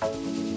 you